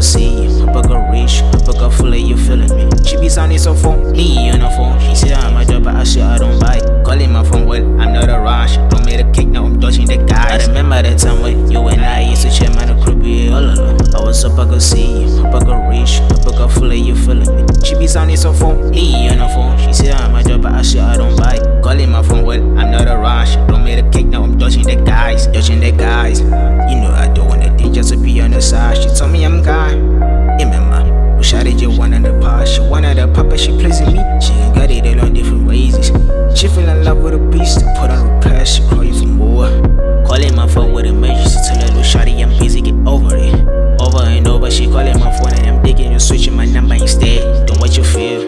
go see you. I go hope I go fully, you feeling me. She be sounding so phone, me on the phone. She said I'm a job, but I swear I don't buy. Calling my phone, well, I'm not a rush. Don't make a cake, now I'm dodging the guys. I remember that time when you and I used to share a creepy all alone. I was up, I go see you. I go hope I go fully, you feeling me. She be sounding so phone, me on the phone. She said I'm a job, but I swear I don't buy. Calling my phone, well, I'm not a rush. Don't make a cake, now I'm dodging the guys. Dodging the guys. On the side. She told me I'm guy. Remember, wish I did you one of the past. She wanted the papa, she pleasing me. She got it in all different ways. She fell in love with a beast to put on repair. She call you for more. Calling my phone with a emergency. Tell her, little shawty, I'm busy, get over it. Over and over, she calling my phone and I'm digging. You switching my number instead. Don't what you feel.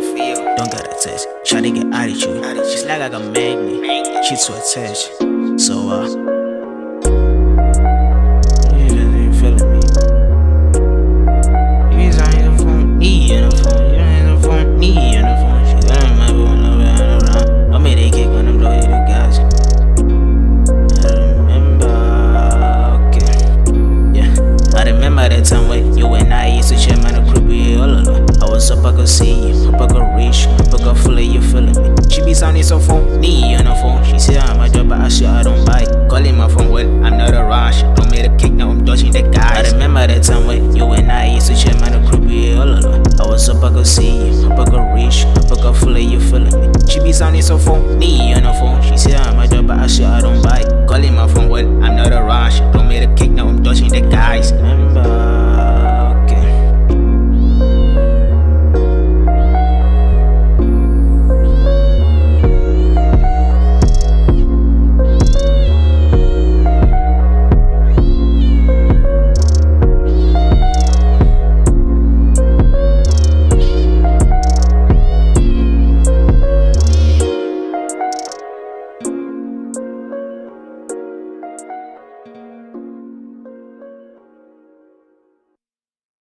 Don't get a text. Shawty get attitude. She's like I got magnet. She too attached. So, uh, feeling time when you and I used to share man a creepy all alone. I was up, I could see you, hope I could reach, hope I could fully you feeling me. She be sounding so phone, me on the phone. She say I'm a job, but I swear I don't buy. it. Calling my phone, well, I'm not a rush. Don't make a kick, now I'm dodging the guys. I remember that time when you and I used to share man a creepy all alone. I was up, I could see you, hope I could reach, hope I could fully you feeling me. She be sounding so phone, me on the phone. She say I'm a job, but I swear I don't it.